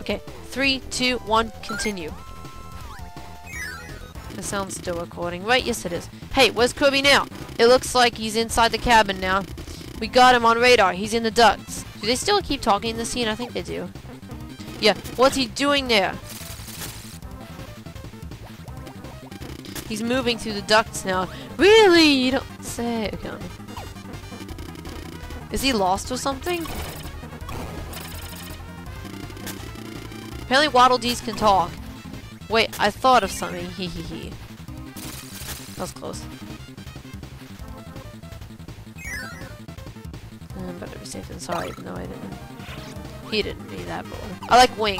Okay, three, two, one, continue. The sound's still recording. Right, yes it is. Hey, where's Kirby now? It looks like he's inside the cabin now. We got him on radar. He's in the ducts. Do they still keep talking in the scene? I think they do. Yeah, what's he doing there? He's moving through the ducts now. Really? You don't say. Okay. Is he lost or something? Apparently Waddle Dees can talk. Wait, I thought of something. Hee hee hee. That was close. I'm to be safe than sorry, even though I didn't. He didn't need that ball. I like Wing.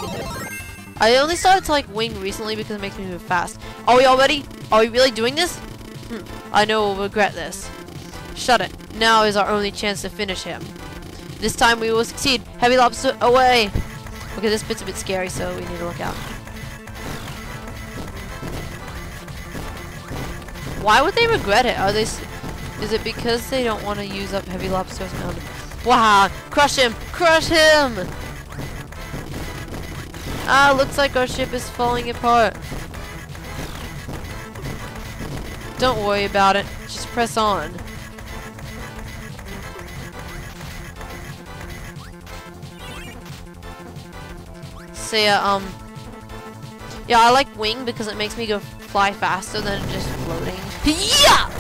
I only started to like Wing recently because it makes me move fast. Are we already? Are we really doing this? Hmm. I know we'll regret this. Shut it. Now is our only chance to finish him. This time we will succeed. Heavy lobster away. Okay, this bit's a bit scary, so we need to look out. Why would they regret it? Are they? Is it because they don't want to use up heavy lobsters? No. Wow! Crush him! Crush him! Ah, looks like our ship is falling apart. Don't worry about it. Just press on. So yeah, um... Yeah, I like wing because it makes me go fly faster than just floating. Yeah!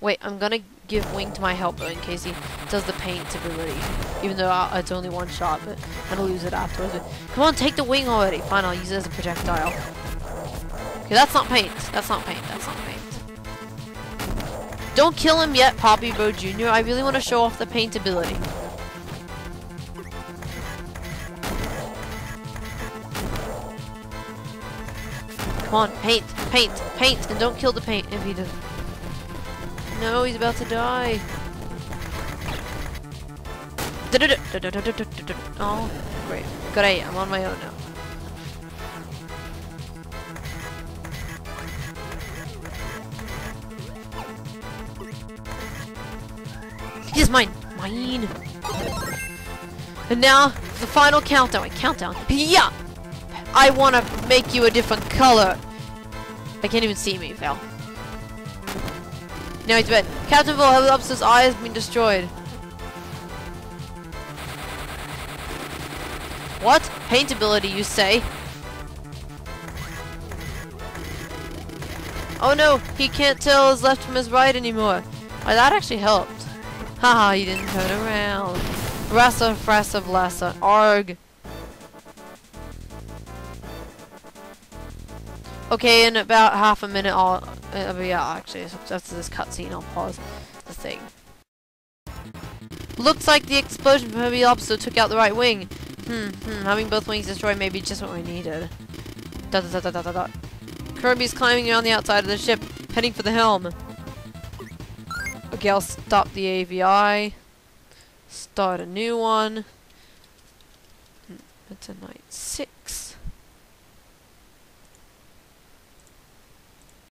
Wait, I'm gonna give wing to my helper in case he does the paint ability. Even though I, it's only one shot, but I'm gonna lose it afterwards. But come on, take the wing already. Fine, I'll use it as a projectile. Okay, that's not paint. That's not paint. That's not paint. Don't kill him yet, Poppy Bro Jr. I really want to show off the paint ability. Come on, paint, paint, paint, and don't kill the paint if he doesn't. No, he's about to die. Oh, great. Great, I'm on my own now. He's mine! Mine! And now, the final countdown. Wait, countdown. Yeah! I want to make you a different color. I can't even see me, Val. Now he's red. Captain Vul Lobster's eye has been destroyed. What? Paint ability, you say? Oh no, he can't tell his left from his right anymore. Why, that actually helped. Haha, he didn't turn around. Rasa, frasa, blassa, arg. Okay, in about half a minute, I'll. Uh, yeah, actually, after this cutscene, I'll pause the thing. Looks like the explosion from Heavy Lobster took out the right wing. Hmm, hmm, having both wings destroyed may be just what we needed. Da da da da da da. Kirby's climbing around the outside of the ship, heading for the helm. Okay, I'll stop the AVI. Start a new one. It's a night six.